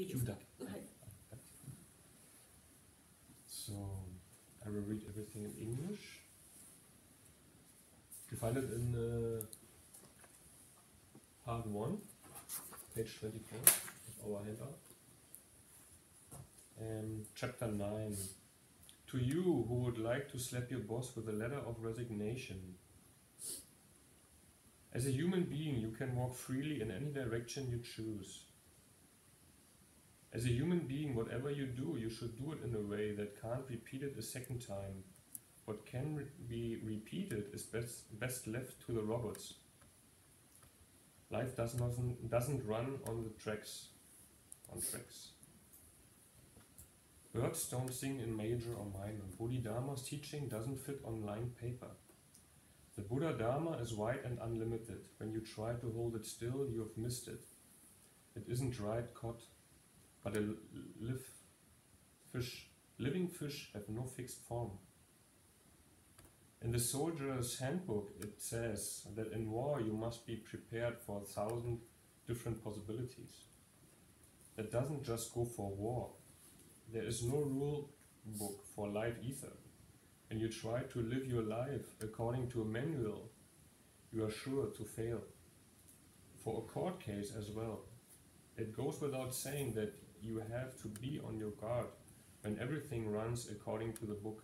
read. Judah. So I will read everything in English. You find it in uh, part 1, page 24 of our handout. And chapter 9. To you who would like to slap your boss with a letter of resignation. As a human being, you can walk freely in any direction you choose. As a human being, whatever you do, you should do it in a way that can't repeat it a second time. What can re- be repeated is best, best left to the robots. Life does not, doesn't run on the tracks, on tracks. Birds don't sing in major or minor. Bodhidharma's teaching doesn't fit on lined paper. The Buddha Dharma is wide and unlimited. When you try to hold it still, you have missed it. It isn't dried cod, but a live fish. Living fish have no fixed form. In the soldier's handbook, it says that in war you must be prepared for a thousand different possibilities. That doesn't just go for war. There is no rule book for life either. And you try to live your life according to a manual, you are sure to fail. For a court case as well. It goes without saying that you have to be on your guard when everything runs according to the book.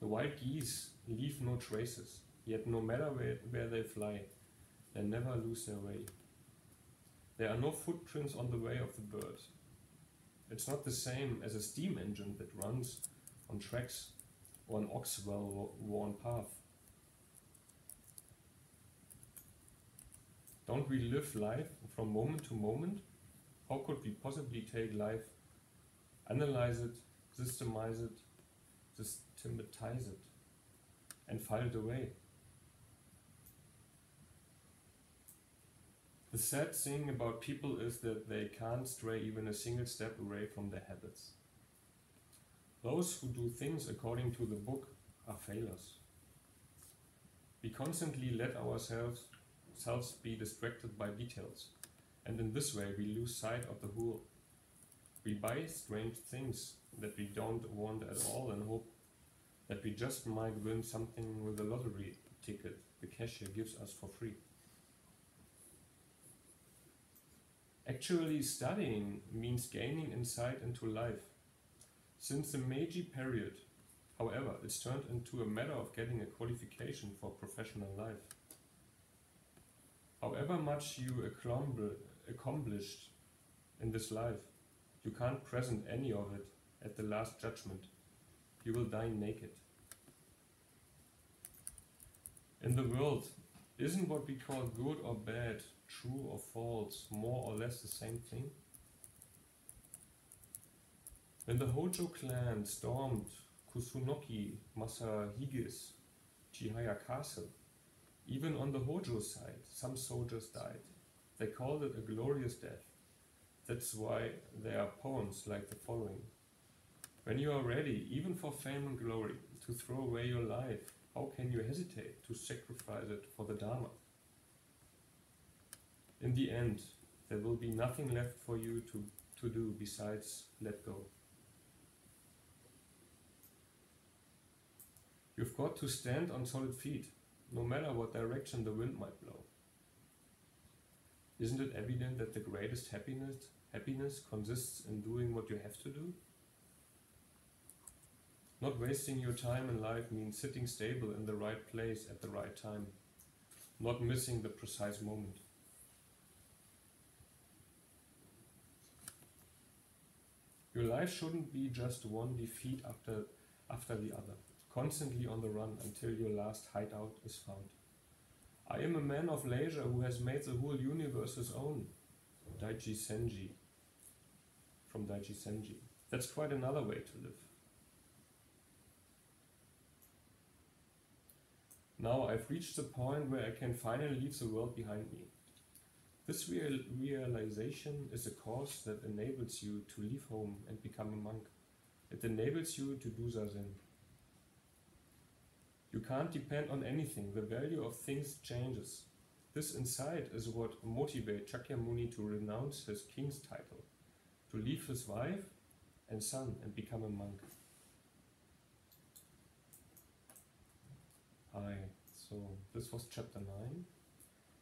The wild geese leave no traces, yet no matter where, where they fly, they never lose their way. There are no footprints on the way of the bird. It's not the same as a steam engine that runs on tracks or an ox well worn path. Don't we live life from moment to moment? How could we possibly take life, analyze it, systemize it, systematize it, and file it away? The sad thing about people is that they can't stray even a single step away from their habits. Those who do things according to the book are failures. We constantly let ourselves selves be distracted by details, and in this way we lose sight of the whole. We buy strange things that we don't want at all and hope that we just might win something with a lottery ticket the cashier gives us for free. Actually, studying means gaining insight into life. Since the Meiji period, however, it's turned into a matter of getting a qualification for professional life. However much you accomplished in this life, you can't present any of it at the last judgment. You will die naked. In the world, isn't what we call good or bad, true or false, more or less the same thing? When the Hojo clan stormed Kusunoki Masashige's Chihaya castle, even on the Hojo side, some soldiers died. They called it a glorious death. That's why there are poems like the following. When you are ready, even for fame and glory, to throw away your life, how can you hesitate to sacrifice it for the Dharma? In the end, there will be nothing left for you to, to do besides let go. You've got to stand on solid feet, no matter what direction the wind might blow. Isn't it evident that the greatest happiness, happiness consists in doing what you have to do? Not wasting your time in life means sitting stable in the right place at the right time, not missing the precise moment. Your life shouldn't be just one defeat after, after the other, constantly on the run until your last hideout is found. I am a man of leisure who has made the whole universe his own. Daichi Zenji. From Daichi Zenji. That's quite another way to live. Now I've reached the point where I can finally leave the world behind me. This real realization is a cause that enables you to leave home and become a monk. It enables you to do zazen. You can't depend on anything. The value of things changes. This insight is what motivated Shakyamuni to renounce his king's title, to leave his wife and son and become a monk. Hi, so this was chapter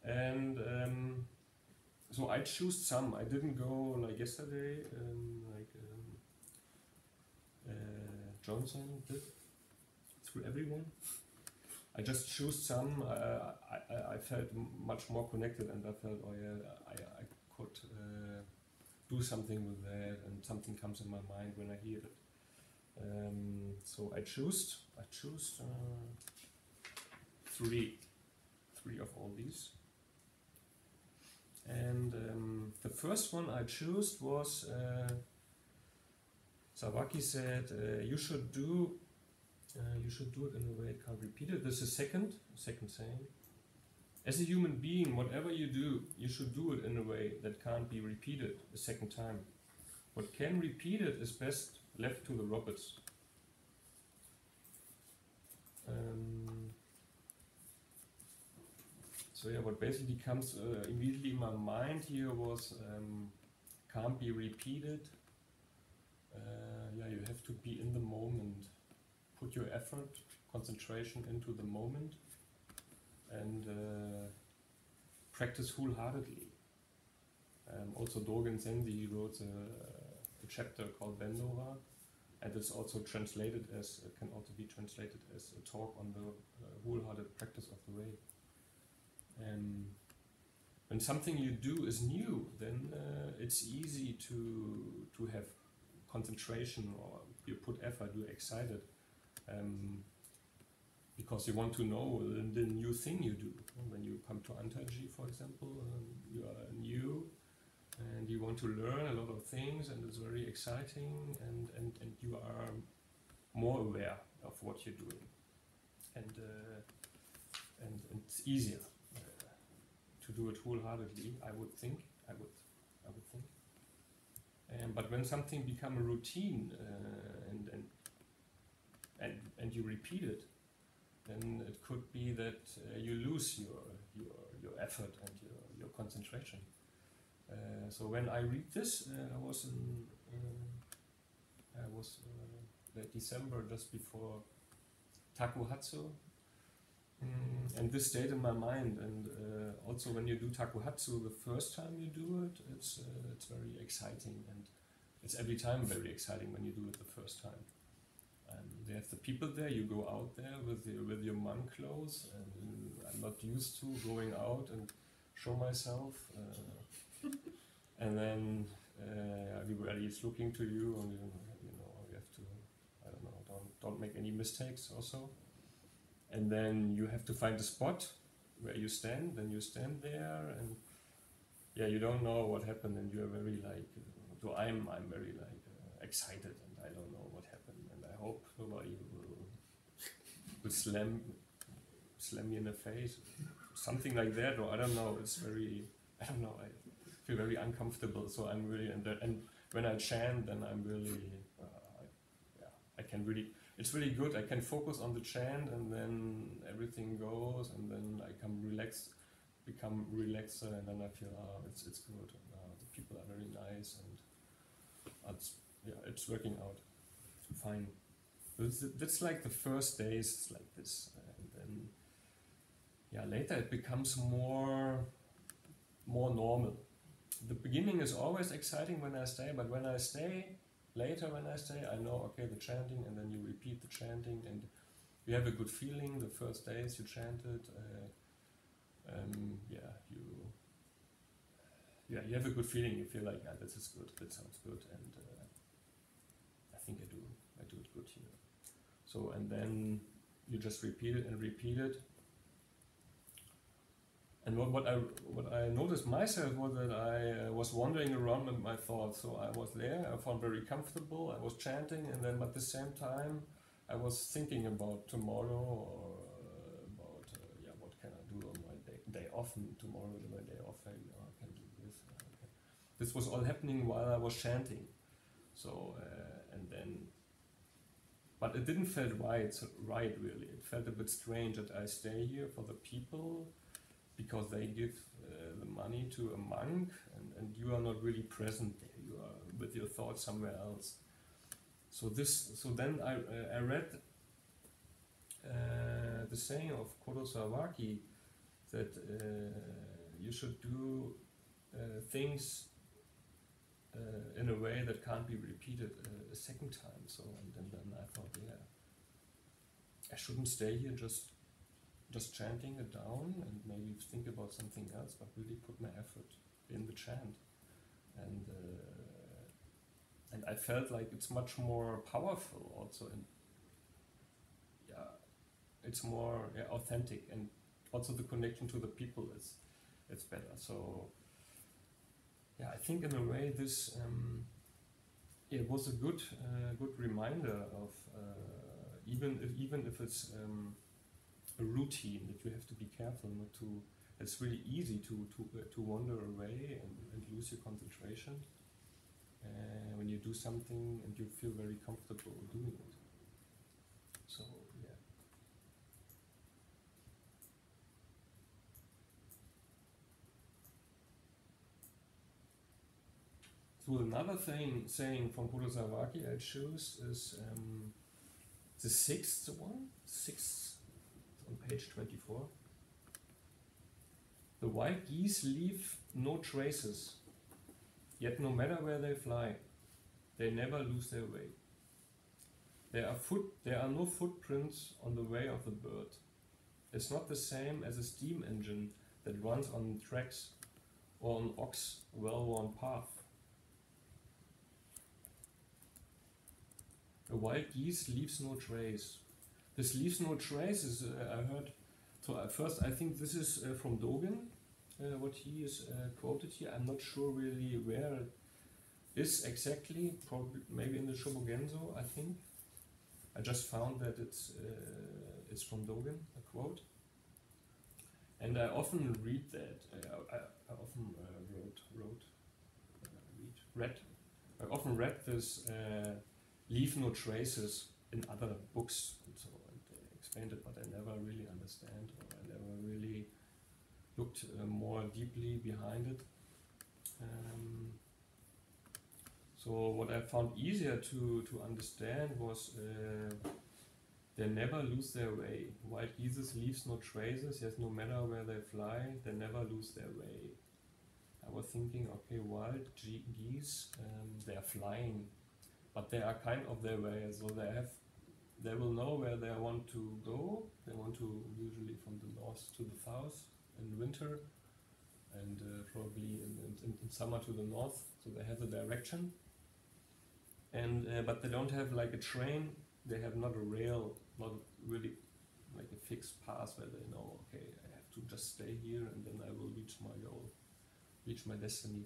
9. And um, so I choose some. I didn't go like yesterday, um, like um, uh, Johnson did through everyone. I just choose some. Uh, I, I, felt much more connected, and I felt, oh yeah, I, I could uh, do something with that, and something comes in my mind when I hear it. Um, so I choose. I choose uh, three, three of all these. And um, the first one I chose was uh, Sawaki said, uh, "You should do, uh, you should do it in a way it can't repeat it." This is second, second saying. As a human being, whatever you do, you should do it in a way that can't be repeated a second time. What can repeat it is best left to the robots. Um, so yeah, what basically comes uh, immediately in my mind here was um, can't be repeated. Uh, yeah, you have to be in the moment, put your effort, concentration into the moment, and uh, practice wholeheartedly. Um, also, Dogen Zenji he wrote a, a chapter called Bendowa, and it's also translated as uh, can also be translated as a talk on the uh, wholehearted practice of the way. Um, when something you do is new, then uh, it's easy to to have concentration or you put effort, you're excited um, because you want to know the, the new thing you do. When you come to Antaiji, for example, um, you are new and you want to learn a lot of things and it's very exciting and, and, and you are more aware of what you're doing and, uh, and, and it's easier uh, to do it wholeheartedly, I would think. I would, I would think. Um, but when something becomes a routine uh, and, and and and you repeat it, then it could be that uh, you lose your your your effort and your your concentration. Uh, so when I read this, uh, I was in uh, I was uh, December just before Takuhatsu. Mm, and this stayed in my mind, and uh, also when you do takuhatsu the first time you do it, it's uh, it's very exciting, and it's every time very exciting when you do it the first time. They have the people there. You go out there with your with your monk clothes, and I'm not used to going out and show myself. Uh, and then uh, everybody is looking to you, and you, you know you have to. I don't know. Don't don't make any mistakes. Also, and then you have to find a spot where you stand. Then you stand there, and yeah, you don't know what happened, and you are very like. So I'm I'm very like uh, excited, and I don't know what happened, and I hope nobody will will slam slam me in the face, something like that, or I don't know. It's very I don't know. I feel very uncomfortable, so I'm really and and when I chant, then I'm really uh, yeah I can really it's really good. I can focus on the chant, and then everything goes, and then I can relax, become relaxed, and then I feel oh it's it's good. And, uh, the people are very nice, and it's yeah it's working out fine. It's like the first days like this, and then yeah later it becomes more more normal. The beginning is always exciting when I stay, but when I stay later when I stay, I know okay the chanting, and then you repeat the chanting, and you have a good feeling. The first days you chanted, uh, um, yeah, you yeah you have a good feeling. You feel like yeah, this is good, that sounds good, and uh, I think I do I do it good here. So and then you just repeat it and repeat it. And what, what I what I noticed myself was that I uh, was wandering around with my thoughts. So I was there, I found very comfortable. I was chanting, and then at the same time, I was thinking about tomorrow or uh, about uh, yeah, what can I do on my day, day off? Tomorrow is my day off. I, I can do this. This was all happening while I was chanting. So uh, and then, but it didn't feel right. Right, really, it felt a bit strange that I stay here for the people because they give uh, the money to a monk and, and you are not really present there you are with your thoughts somewhere else so this so then i uh, i read uh, the saying of Kodo Sawaki that uh, you should do uh, things uh, in a way that can't be repeated a second time. So and, and then I thought, yeah, I shouldn't stay here just just chanting it down and maybe think about something else, but really put my effort in the chant. And uh, and I felt like it's much more powerful also in yeah it's more yeah, authentic and also the connection to the people is it's better so yeah I think in a way this um, it was a good uh, good reminder of uh, even if even if it's um, a routine that you have to be careful not to it's really easy to to uh, to wander away and, and lose your concentration uh, when you do something and you feel very comfortable doing it. So yeah. So another thing saying from Kodo Sawaki I choose is um, the sixth one, sixth on page twenty-four. The wild geese leave no traces Yet no matter where they fly, they never lose their way. There are, foot, there are no footprints on the way of the bird. It's not the same as a steam engine that runs on tracks or an ox well-worn path. A wild geese leaves no trace. This leaves no trace is, uh, I heard, so at first I think this is uh, from Dogen, uh, what he is uh, quoted here. I'm not sure really where it is exactly. Probably maybe in the Shobogenzo, I think. I just found that it's uh, it's from Dogen, a quote. And I often read that. I, I, I often uh, wrote wrote uh, read read. I often read this uh, "leave no traces" in other books and so and they explained it, but I never really understand or I never really looked uh, more deeply behind it. Um, so what I found easier to, to understand was uh, they never lose their way. Wild geese leaves no traces, yes, no matter where they fly, they never lose their way. I was thinking, okay, wild geese, um, they are flying, but they are kind of their way, so they have, they will know where they want to go. They want to usually from the north to the south, in winter and uh, probably in, in, in, summer to the north. So they have a direction. And uh, but they don't have like a train. They have not a rail, not really like a fixed path where they know, okay, I have to just stay here and then I will reach my goal, reach my destiny.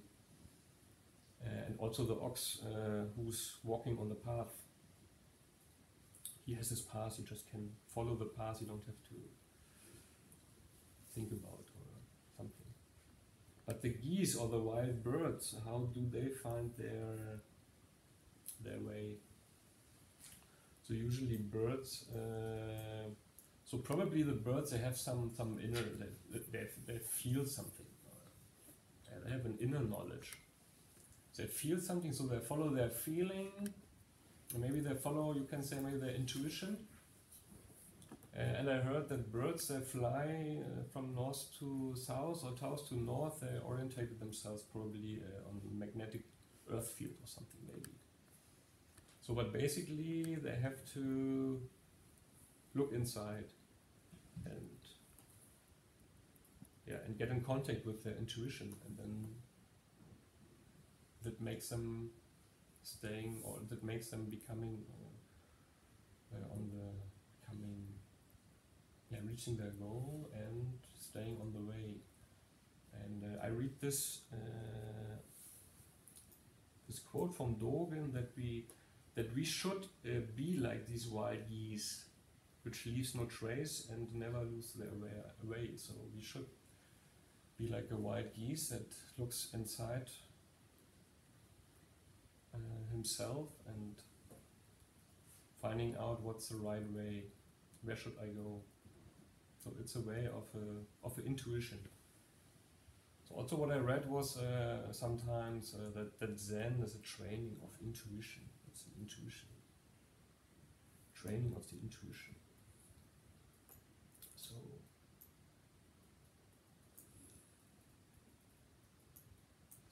And also the ox uh, who's walking on the path. He has his path. You just can follow the path. You don't have to think about or something. But the geese or the wild birds, how do they find their their way? So usually birds. Uh, so probably the birds they have some some inner they they, they feel something. They have an inner knowledge. They feel something, so they follow their feeling. Maybe they follow, you can say, maybe their intuition uh, and I heard that birds that fly uh, from north to south or south to north, they orientated themselves probably uh, on magnetic earth field or something maybe. So, but basically they have to look inside and yeah, and get in contact with their intuition, and then that makes them staying or that makes them becoming uh, uh, on the becoming yeah, reaching their goal and staying on the way. And uh, I read this uh, this quote from Dogen that we that we should uh, be like these wild geese, which leaves no trace and never lose their way. So we should be like a wild geese that looks inside uh, himself and finding out what's the right way. Where should I go? So it's a way of a, of an intuition. So also what I read was uh, sometimes uh, that, that Zen is a training of intuition. It's an intuition. Training of the intuition. So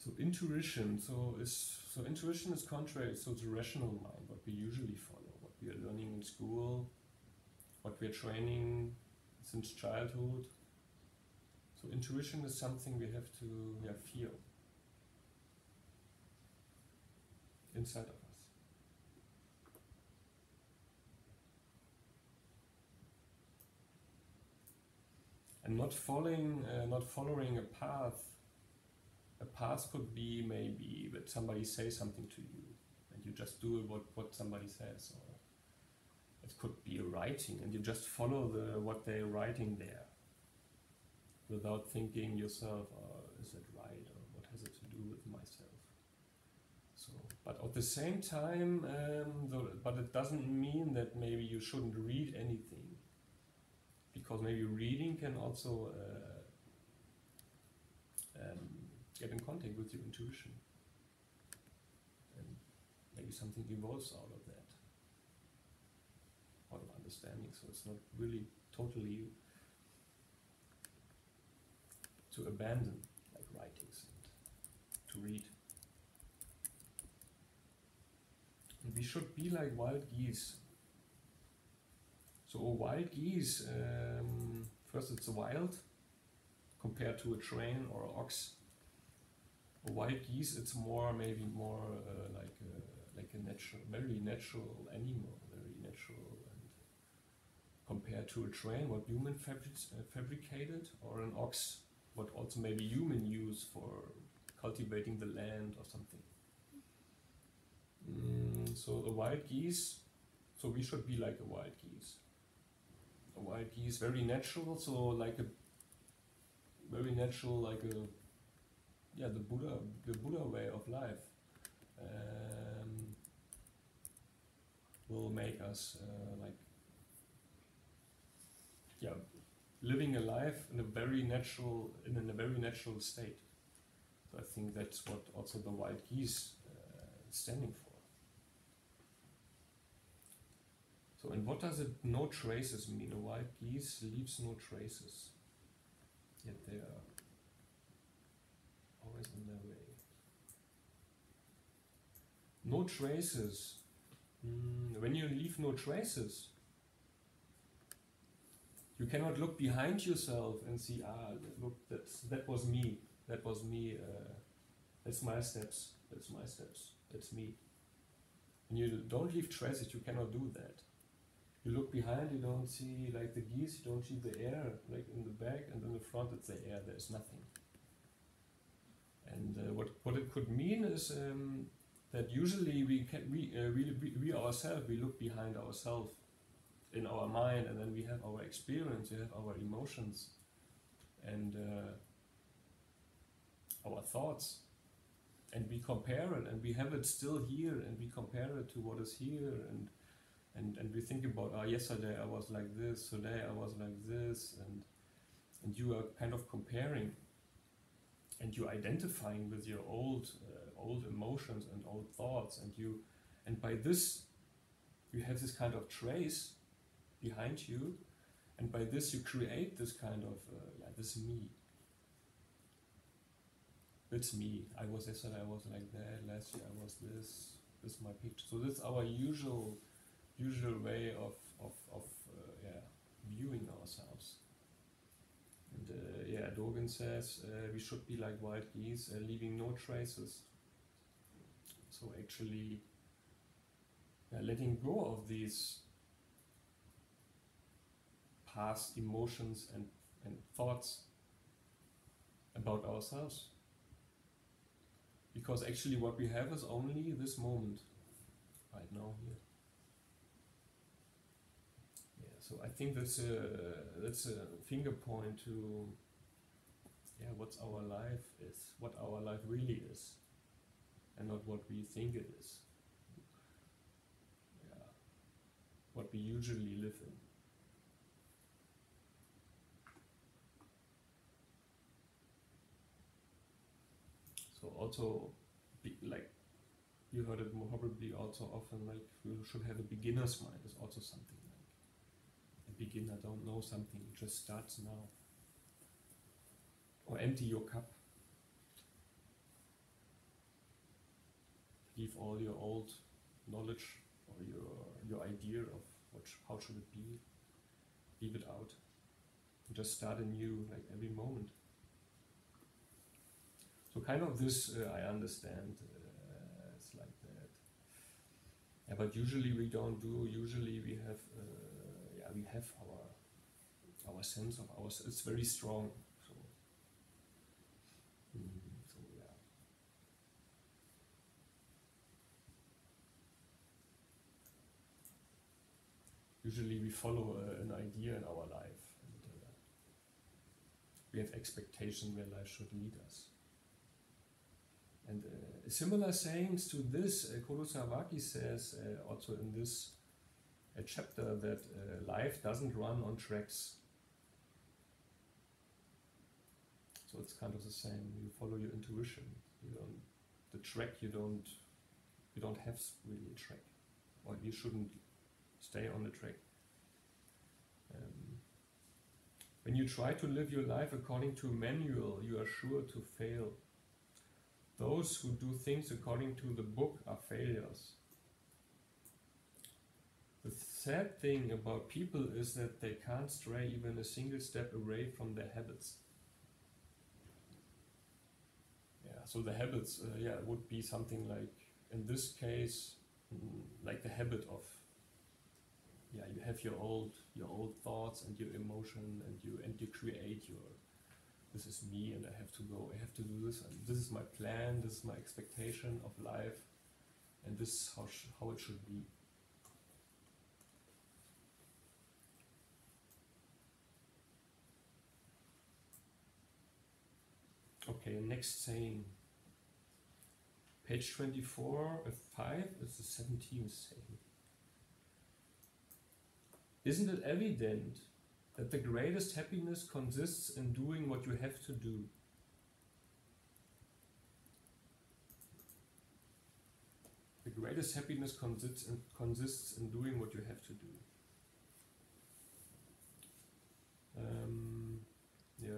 So intuition, so is so intuition is contrary so the rational mind, what we usually follow, what we are learning in school, what we are training since childhood. So intuition is something we have to yeah, feel inside of us. And not following, uh, not following a path a path could be maybe that somebody says something to you and you just do what, what somebody says or it could be a writing and you just follow the what they're writing there without thinking yourself oh, is it right or what has it to do with myself? So but at the same time um, the, but it doesn't mean that maybe you shouldn't read anything because maybe reading can also uh, um, get in contact with your intuition. And maybe something evolves out of that. Out of understanding. So it's not really totally to abandon like writings and to read. And we should be like wild geese. So wild geese, um, first it's wild compared to a train or an ox wild geese, it's more maybe more uh, like a, like a natural, very natural animal, very natural, and compared to a train, what human fabric, uh, fabricated, or an ox, what also maybe human use for cultivating the land or something. Mm, so a wild geese, so we should be like a wild geese. A wild geese, very natural, so like a very natural, like a yeah the Buddha the Buddha way of life um, will make us uh, like yeah living a life in a very natural in a very natural state. So I think that's what also the wild geese uh, standing for. So and what does it no traces mean? A wild geese leaves no traces. Yet they are way. No traces. Mm, when you leave no traces, you cannot look behind yourself and see, ah, look, that's, that was me. That was me. Uh, that's my steps. That's my steps. That's me. And you don't leave traces, you cannot do that. You look behind, you don't see like the geese, you don't see the air, like in the back, and in the front it's the air, there's nothing. And uh, what, what it could mean is um, that usually we, can, we, uh, we, we ourselves, we look behind ourselves in our mind and then we have our experience, we have our emotions and uh, our thoughts. And we compare it and we have it still here and we compare it to what is here and and, and we think about oh yesterday I was like this today I was like this and and you are kind of comparing and you're identifying with your old uh, old emotions and old thoughts and you and by this you have this kind of trace behind you and by this you create this kind of uh, yeah this me. It's me. I was yesterday i was like that. Last year i was this. This is my picture. So that's our usual usual way of of, of uh, yeah viewing ourselves and uh, yeah, Dogen says uh, we should be like wild geese, uh, leaving no traces. So actually, yeah, letting go of these past emotions and, and thoughts about ourselves. Because actually what we have is only this moment, right now here. So I think that's a that's a finger point to yeah what's our life is, what our life really is, and not what we think it is. Yeah, what we usually live in. So also, like you heard it more probably also often like you should have a beginner's mind is also something beginner don't know something it just starts now. Or empty your cup. Leave all your old knowledge or your your idea of what how should it be. Leave it out. And just start anew like every moment. So kind of this uh, I understand uh, it's like that. Yeah but usually we don't do usually we have uh, we have our our sense of ours it's very strong so. Mm, so yeah. Usually we follow uh, an idea in our life and uh, we have expectation where life should lead us. And uh, similar sayings to this uh, Kodo Sawaki says uh, also in this uh, chapter that uh, life doesn't run on tracks so it's kind of the same you follow your intuition you don't the track you don't you don't have really a track or you shouldn't stay on the track. Um, when you try to live your life according to a manual, you are sure to fail. Those who do things according to the book are failures. Sad thing about people is that they can't stray even a single step away from their habits. Yeah, so the habits, uh, yeah, would be something like, in this case, mm, like the habit of yeah you have your old your old thoughts and your emotion and you and you create your this is me and I have to go I have to do this and this is my plan this is my expectation of life and this is how how it should be okay next saying page 24 uh, 5 is the 17th saying Isn't it evident that the greatest happiness consists in doing what you have to do? The greatest happiness consists in, consists in doing what you have to do. Um, yeah,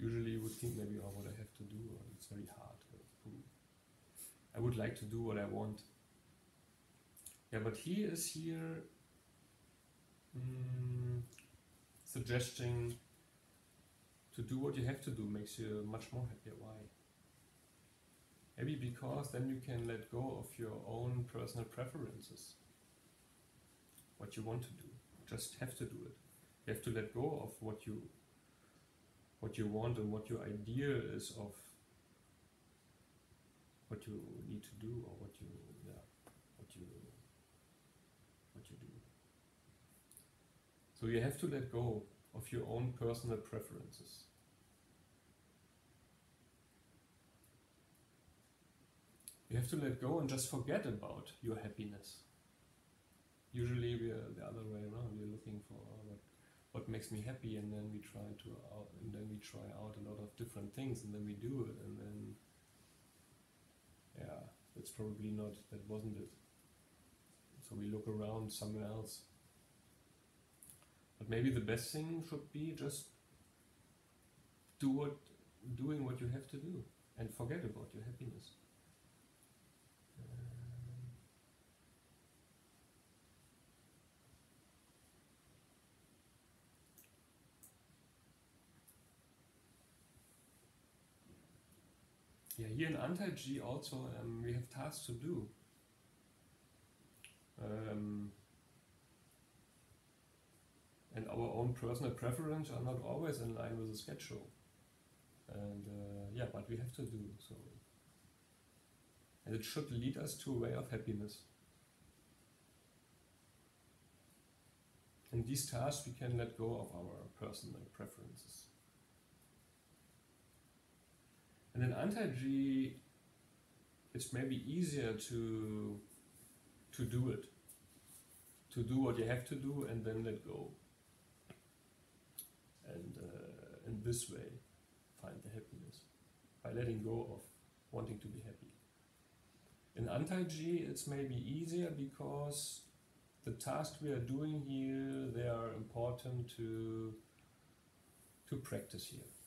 usually you would think maybe, oh, what I have to do, or it's very hard. hmm. I would like to do what I want. Yeah, but he is here mm, suggesting to do what you have to do makes you much more happier. Why? Maybe because then you can let go of your own personal preferences. What you want to do. Just have to do it. You have to let go of what you what you want and what your idea is of what you need to do or what you yeah what you what you do. So you have to let go of your own personal preferences. You have to let go and just forget about your happiness. Usually we are the other way around. We're looking for what, what makes me happy, and then we try to out, and then we try out a lot of different things, and then we do it, and then yeah, that's probably not that wasn't it. So we look around somewhere else. But maybe the best thing should be just do what doing what you have to do and forget about your happiness. Here in Antaiji also um, we have tasks to do. Um, and our own personal preferences are not always in line with the schedule. And uh, yeah, but we have to do so. And it should lead us to a way of happiness. In these tasks, we can let go of our personal preferences. And in Antaiji, it's maybe easier to to do it, to do what you have to do, and then let go. And uh, in this way, find the happiness by letting go of wanting to be happy. In Antaiji, it's maybe easier because the tasks we are doing here they are important to to practice here.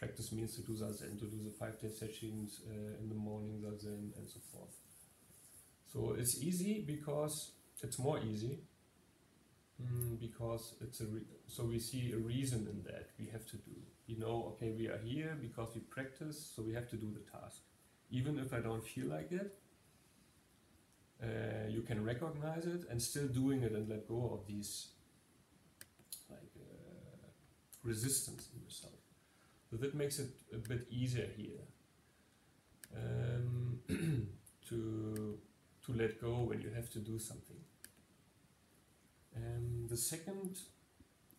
Practice means to do zazen, to do the five day sessions uh, in the morning zazen, and so forth. So it's easy because it's more easy mm, because it's a so we see a reason in that we have to do. You know, okay, we are here because we practice, so we have to do the task, even if I don't feel like it. Uh, you can recognize it and still doing it and let go of these like uh, resistance in yourself. So that makes it a bit easier here um, to to let go when you have to do something. Um, the second,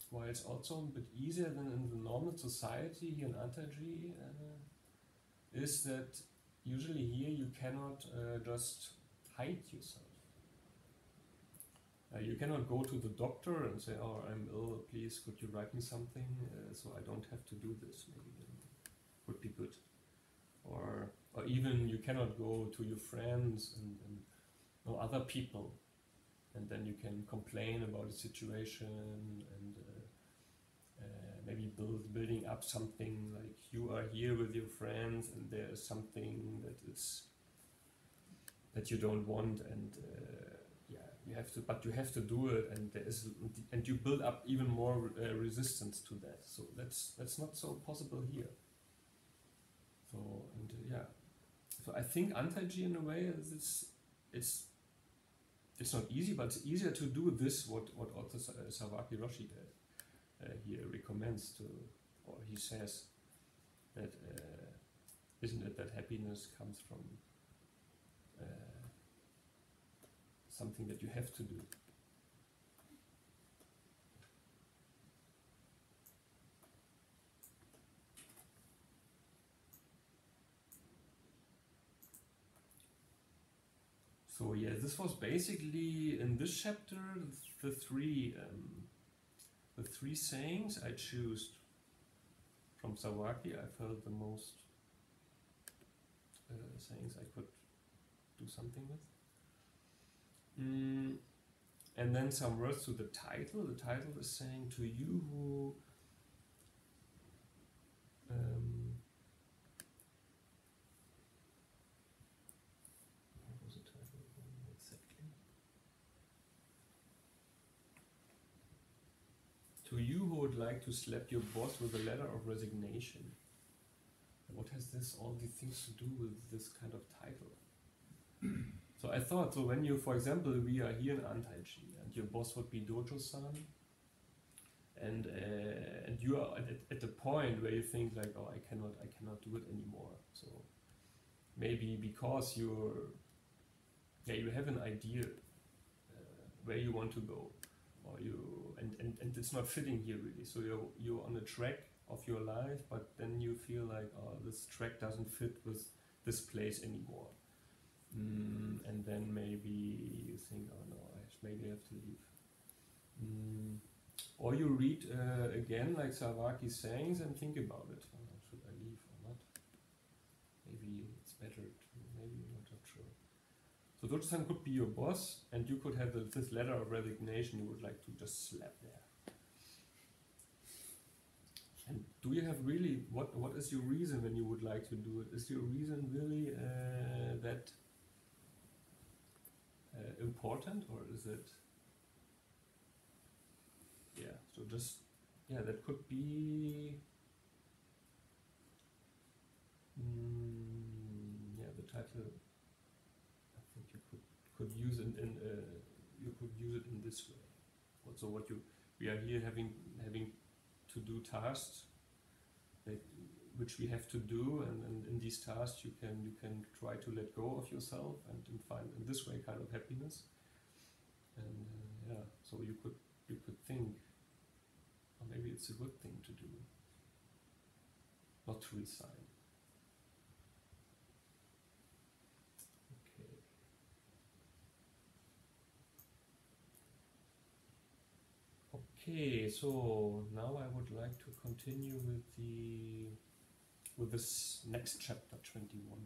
why it's also a bit easier than in the normal society here in Antaiji, uh, is that usually here you cannot uh, just hide yourself. Uh, you cannot go to the doctor and say, "Oh, I'm ill. Please, could you write me something uh, so I don't have to do this?" Maybe would be good. Or, or even you cannot go to your friends and, and or other people, and then you can complain about the situation and uh, uh, maybe build building up something like you are here with your friends and there is something that is that you don't want and uh, you have to but you have to do it and there is and you build up even more uh, resistance to that. So that's that's not so possible here. So and uh, yeah. So i think Antaiji in a way is it's it's it's not easy but it's easier to do this what what also Sawaki Roshi uh, here recommends to or he says that uh, isn't it that happiness comes from uh, something that you have to do So yeah, this was basically in this chapter the three um, the three sayings I chose from Sawaki. I felt the most uh, sayings I could do something with. Mm, and then some words to the title. The title is saying to you who um, To you who would like to slap your boss with a letter of resignation. What has this all these things to do with this kind of title? So I thought, so when you, for example, we are here in Antaiji and your boss would be Docho-san, and uh, and you are at, at the point where you think like, oh, I cannot, I cannot do it anymore. So maybe because you're, yeah, you have an idea uh, where you want to go, or you and, and, and it's not fitting here really. So you're you're on a track of your life, but then you feel like oh this track doesn't fit with this place anymore. Mm, and then maybe you think oh no, I maybe have to leave. Mm, or you read uh, again like Sawaki's sayings and think about it. Oh, should I leave or not? Maybe it's better to maybe not sure. So Docho-san could be your boss, and you could have this letter of resignation you would like to just slap there. And do you have really what? What is your reason when you would like to do it? Is your reason really uh, that uh, important, or is it? Yeah. So just yeah, that could be. Mm, yeah, the title I think you could could use it in uh, you could use it in this way. Also, what you we are here having having to do tasks which we have to do, and, and in these tasks you can you can try to let go of yourself and, and find in this way kind of happiness. And uh, yeah, so you could you could think, maybe it's a good thing to do, not to resign. Okay, so now I would like to continue with the with this next chapter 21.